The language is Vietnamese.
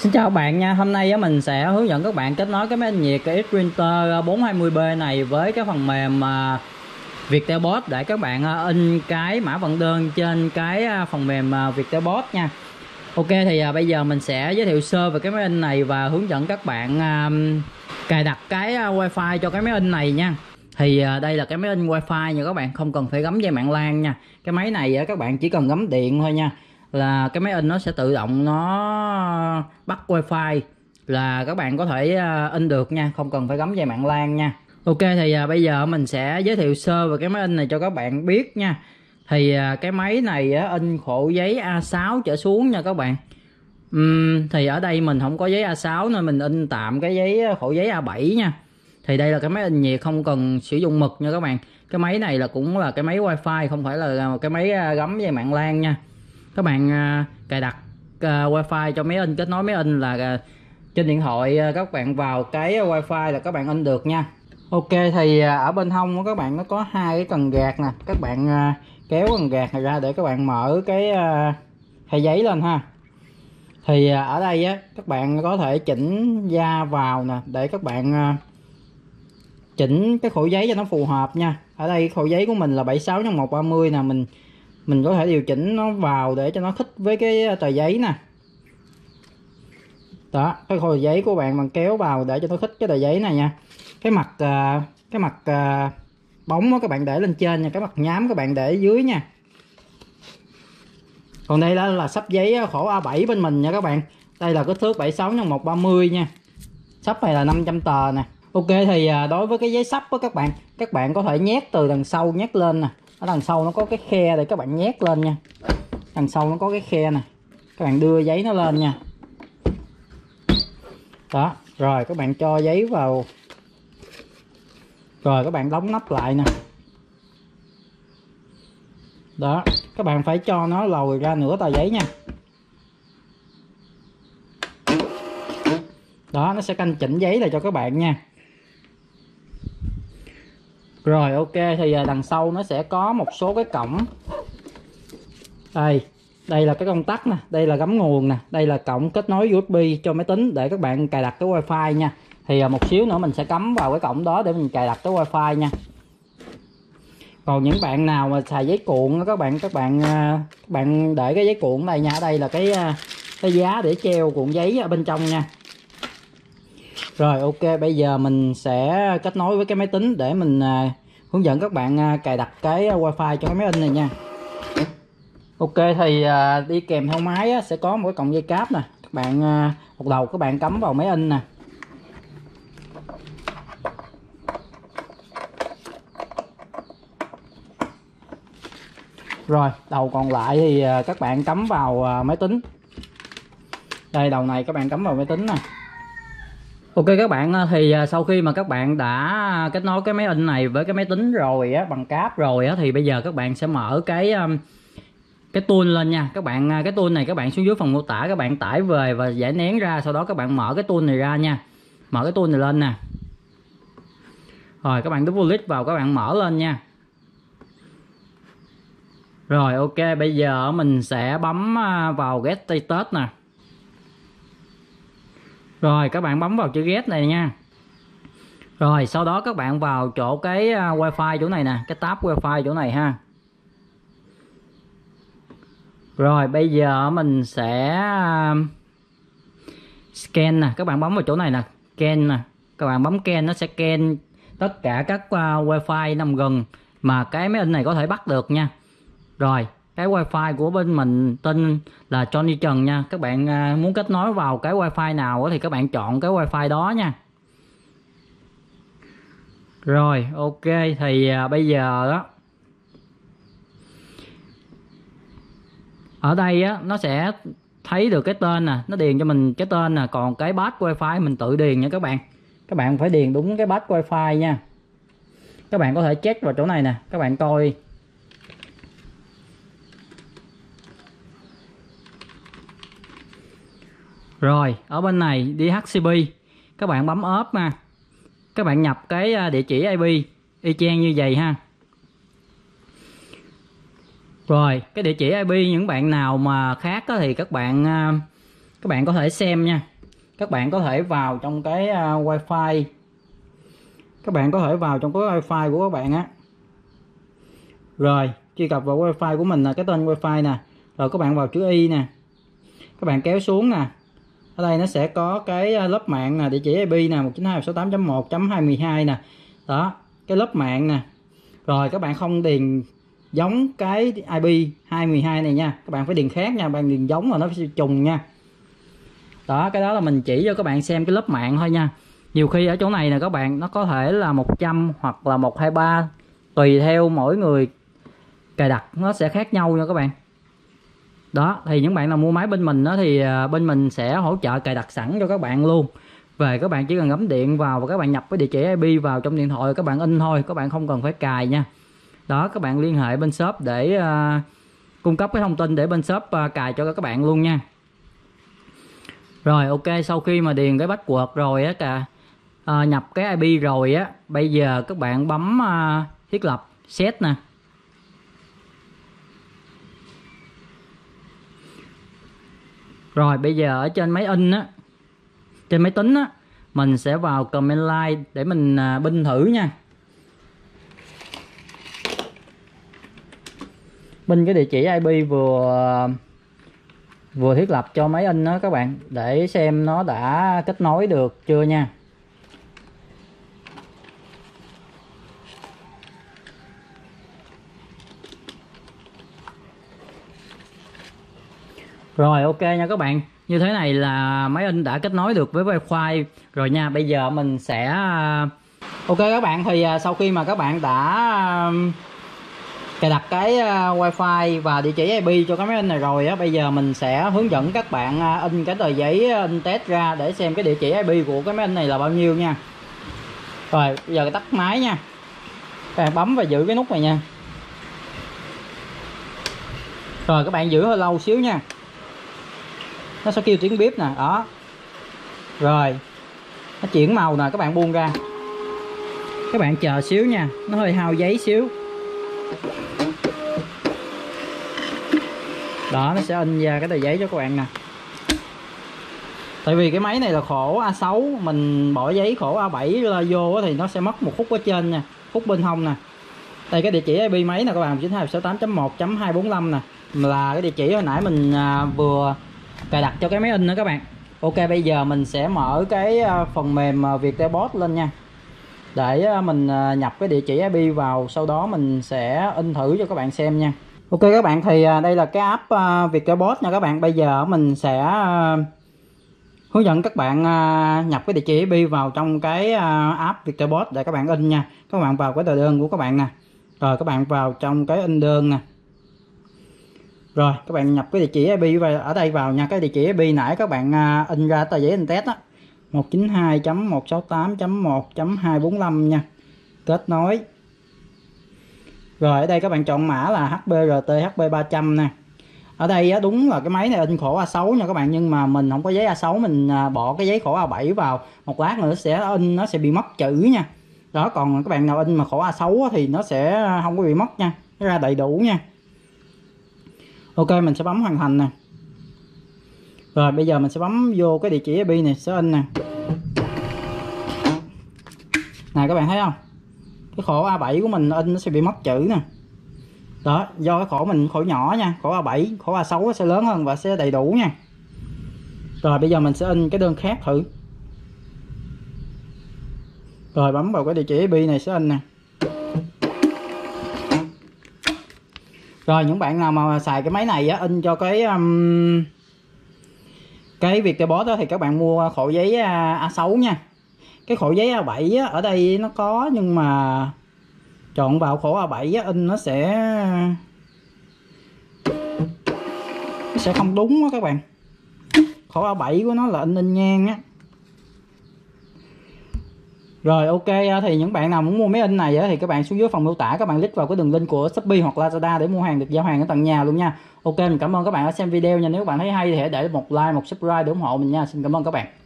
Xin chào các bạn nha, hôm nay mình sẽ hướng dẫn các bạn kết nối cái máy in nhiệt cái Printer 420B này với cái phần mềm à, Viettelbot để các bạn à, in cái mã vận đơn trên cái à, phần mềm Viettelbot nha. Ok thì bây giờ mình sẽ giới thiệu sơ về cái máy in này và hướng dẫn các bạn cài đặt cái wifi cho cái máy in này nha. Thì đây là cái máy in wifi nha các bạn, không cần phải gắm dây mạng LAN nha. Cái máy này các bạn chỉ cần gắm điện thôi nha là cái máy in nó sẽ tự động nó bắt wifi là các bạn có thể à, in được nha không cần phải gắm dây mạng LAN nha. Ok thì à, bây giờ mình sẽ giới thiệu sơ về cái máy in này cho các bạn biết nha. Thì à, cái máy này á, in khổ giấy A6 trở xuống nha các bạn. Uhm, thì ở đây mình không có giấy A6 nên mình in tạm cái giấy à, khổ giấy A7 nha. Thì đây là cái máy in nhiệt không cần sử dụng mực nha các bạn. Cái máy này là cũng là cái máy wifi không phải là à, cái máy gắm dây mạng LAN nha các bạn uh, cài đặt uh, wifi cho máy in kết nối máy in là uh, trên điện thoại các bạn vào cái wifi là các bạn in được nha. Ok thì ở bên hông các bạn nó có hai cái cần gạt nè. Các bạn kéo cần gạt này ra để các bạn mở cái hay giấy lên ha. Thì ở đây á các bạn có thể chỉnh da vào nè để các bạn chỉnh cái khổ giấy cho nó phù hợp nha. Ở đây khổ giấy của mình là 76 x 130 nè mình mình có thể điều chỉnh nó vào để cho nó thích với cái ờ, tờ giấy nè. Đó cái khối giấy của bạn bằng kéo vào để cho nó thích cái tờ giấy này nha. Cái mặt ờ, cái mặt ờ, bóng đó các bạn để lên trên nha cái mặt nhám các bạn để dưới nha. Còn đây là, là sắp giấy khổ A7 bên mình nha các bạn. Đây là kích thước 76 x 130 nha. Sắp này là 500 tờ nè. Ok thì đối với cái giấy sắp của các bạn các bạn có thể nhét từ đằng sau nhét lên nè ở đằng sau nó có cái khe để các bạn nhét lên nha. Đằng sau nó có cái khe nè. Các bạn đưa giấy nó lên nha. Đó, rồi các bạn cho giấy vào. Rồi các bạn đóng nắp lại nè. Đó, các bạn phải cho nó lồi ra nửa tờ giấy nha. Đó, nó sẽ canh chỉnh giấy lại cho các bạn nha rồi, ok, thì giờ đằng sau nó sẽ có một số cái cổng. Đây đây là cái công tắc nè, đây là gắm nguồn nè, đây là cổng kết nối USB cho máy tính để các bạn cài đặt cái wifi nha. Thì à, một xíu nữa mình sẽ cắm vào cái cổng đó để mình cài đặt cái wifi nha. Còn những bạn nào mà xài giấy cuộn các bạn các bạn à, các bạn để cái giấy cuộn này nha, ở đây là cái cái giá để treo cuộn giấy ở bên trong nha rồi ok bây giờ mình sẽ kết nối với cái máy tính để mình à, hướng dẫn các bạn à, cài đặt cái à, wifi cho cái máy in này nha. Ok thì à, đi kèm theo máy á, sẽ có một cái cọng dây cáp nè. Các bạn à, một đầu các bạn cắm vào máy in nè. Rồi đầu còn lại thì à, các bạn cắm vào à, máy tính. Đây đầu này các bạn cắm vào máy tính nè. Ok, các bạn ờ, thì ờ, sau khi mà các bạn đã kết nối cái máy in này với cái máy tính rồi á, bằng cáp rồi á, thì bây giờ các bạn sẽ mở cái cái tool lên nha. Các bạn ờ, cái tool này các bạn xuống dưới phần mô tả, các bạn tải về và giải nén ra, sau đó các bạn mở cái tool này ra nha. Mở cái tool này lên nè. Rồi, các bạn double click vào, các bạn mở lên nha. Rồi, ok, bây giờ mình sẽ bấm vào get status nè rồi, các bạn bấm vào chữ get này nha. Rồi, sau đó các bạn vào chỗ cái à, wifi chỗ này nè, cái tab wifi chỗ này ha. Rồi, bây giờ mình sẽ à, scan nè. Các bạn bấm vào chỗ này nè, scan nè. Các bạn bấm scan, nó sẽ scan tất cả các à, wifi nằm gần mà cái máy in này có thể bắt được nha. Rồi cái wifi của bên mình tên là Johnny Trần nha. Các bạn à, muốn kết nối vào cái wifi nào thì các bạn chọn cái wifi đó nha. Rồi, ok, thì à, bây giờ đó ở đây á, nó sẽ thấy được cái tên nè, nó điền cho mình cái tên nè, còn cái bát wifi mình tự điền nha các bạn. Các bạn phải điền đúng cái bát wifi nha. Các bạn có thể check vào chỗ này nè, các bạn coi. Rồi ở bên này DHCP các bạn bấm ốp nha các bạn nhập cái à, địa chỉ IP y chang như vậy ha. Rồi cái địa chỉ IP những bạn nào mà khác thì các bạn à, các bạn có thể xem nha. Các bạn có thể vào trong cái uh, wifi. Các bạn có thể vào trong cái wifi của các bạn á. Rồi truy cập vào wifi của mình là cái tên wifi nè. Rồi các bạn vào chữ y nè. Các bạn kéo xuống nè ở đây nó sẽ có cái à, lớp mạng nè, địa chỉ IP nè 192.168.1.22 nè. Đó, cái lớp mạng nè. Rồi, các bạn không điền giống cái IP 212 này nha. Các bạn phải điền khác nha bạn điền giống là nó sẽ trùng nha. Đó, cái đó là mình chỉ cho các bạn xem cái lớp mạng thôi nha. Nhiều khi ở chỗ này nè, các bạn, nó có thể là 100 hoặc là 123 tùy theo mỗi người cài đặt, nó sẽ khác nhau nha các bạn đó thì những bạn nào mua máy bên mình đó thì à, bên mình sẽ hỗ trợ cài đặt sẵn cho các bạn luôn. Về các bạn chỉ cần gắm điện vào và các bạn nhập cái địa chỉ IP vào trong điện thoại các bạn in thôi các bạn không cần phải cài nha. Đó các bạn liên hệ bên shop để uh, cung cấp cái thông tin để bên shop uh, cài cho các bạn luôn nha. Rồi ok sau khi mà điền cái password rồi á cả uh, nhập cái IP rồi á bây giờ các bạn bấm uh, thiết lập set nè. Rồi, bây giờ ở trên máy in á, trên máy tính á, mình sẽ vào comment line để mình à, binh thử nha. Binh cái địa chỉ IP vừa vừa thiết lập cho máy in đó các bạn, để xem nó đã kết nối được chưa nha. Rồi, ok nha các bạn. Như thế này là máy in đã kết nối được với wifi rồi nha. Bây giờ mình sẽ à, ok các bạn. Thì à, sau khi mà các bạn đã cài đặt cái à, wifi và địa chỉ IP cho cái máy in này rồi á, bây giờ mình sẽ hướng dẫn các bạn in cái tờ giấy in test ra để xem cái địa chỉ IP của cái máy in này là bao nhiêu nha. Rồi, bây giờ tắt máy nha. Các bạn bấm và giữ cái nút này nha. Rồi, các bạn giữ hơi lâu xíu nha nó sẽ kêu tiếng bếp nè, đó. Rồi, nó chuyển màu nè, các bạn buông ra. Các bạn chờ xíu nha, nó hơi hao giấy xíu. Đó, nó sẽ in ra cái tờ giấy cho các bạn nè. Tại vì cái máy này là khổ A6 mình bỏ giấy khổ A7 vô thì nó sẽ mất một phút ở trên nha phút bên hông nè. Đây, cái địa chỉ IP máy nè các bạn 9268.1.245 nè. Là cái địa chỉ hồi nãy mình à, vừa cài đặt cho cái máy in nữa các bạn. Ok bây giờ mình sẽ mở cái ờ, phần mềm ờ, à, Viettelbot lên nha. Để ờ, mình nhập cái địa chỉ IP vào sau đó mình sẽ in thử cho các bạn xem nha. Ok các bạn thì đây là cái app Viettelbot nha các bạn. Bây giờ mình sẽ hướng dẫn các bạn nhập cái địa chỉ IP vào trong cái app Viettelbot để các bạn in nha. Các bạn vào cái tờ đơn của các bạn nè. Rồi các bạn vào trong cái in đơn nè rồi các bạn nhập cái địa chỉ IP ở đây vào nha cái địa chỉ IP nãy các bạn à, in ra tờ giấy in test á 192.168.1.245 nha. Kết nối. Rồi ở đây các bạn chọn mã là HBRT HB300 nè. Ở đây á, đúng là cái máy này in khổ A6 nha các bạn nhưng mà mình không có giấy A6 mình à, bỏ cái giấy khổ A7 vào. Một lát nữa sẽ in nó sẽ bị mất chữ nha. Đó còn các bạn nào in mà khổ A6 thì nó sẽ à, không có bị mất nha nó ra đầy đủ nha ok, mình sẽ bấm hoàn thành nè. Rồi, bây giờ mình sẽ bấm vô cái địa chỉ IP này, sẽ in nè. Nè, các bạn thấy không? Cái khổ A7 của mình in nó sẽ bị mất chữ nè. Đó, do cái khổ mình, khổ nhỏ nha. Khổ A7 khổ A6 sẽ lớn hơn và sẽ đầy đủ nha. Rồi, bây giờ mình sẽ in cái đơn khác thử. Rồi, bấm vào cái địa chỉ IP này sẽ in nè. Rồi những bạn nào mà xài cái máy này á in cho cái um, cái việc cái bó đó thì các bạn mua khổ giấy à, A6 nha. Cái khổ giấy A7 á, ở đây nó có nhưng mà chọn vào khổ A7 á, in nó sẽ nó sẽ không đúng á các bạn. Khổ A7 của nó là in in ngang á rồi ok ờ, thì những bạn nào muốn mua máy in này thì các bạn xuống dưới phần mô tả các bạn click vào cái đường link của Shopee hoặc Lazada để mua hàng được giao hàng ở tận nhà luôn nha. Ok mình cảm ơn các bạn đã xem video nha. Nếu các bạn thấy hay thì hãy để một like, một subscribe để ủng hộ mình nha. Xin cảm ơn các bạn.